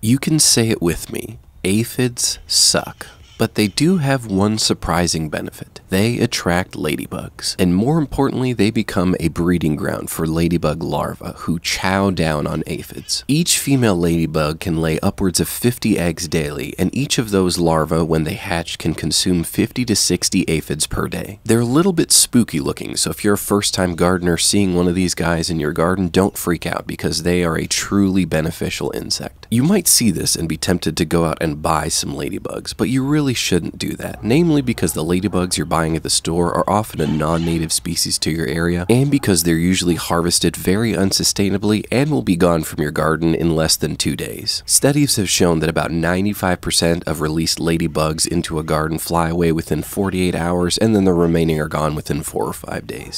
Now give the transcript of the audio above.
You can say it with me aphids suck. But they do have one surprising benefit. They attract ladybugs. And more importantly, they become a breeding ground for ladybug larvae who chow down on aphids. Each female ladybug can lay upwards of 50 eggs daily, and each of those larvae, when they hatch, can consume 50 to 60 aphids per day. They're a little bit spooky looking, so if you're a first time gardener seeing one of these guys in your garden, don't freak out because they are a truly beneficial insect. You might see this and be tempted to go out and buy some ladybugs, but you really shouldn't do that, namely because the ladybugs you're buying at the store are often a non-native species to your area, and because they're usually harvested very unsustainably and will be gone from your garden in less than two days. Studies have shown that about 95% of released ladybugs into a garden fly away within 48 hours, and then the remaining are gone within four or five days.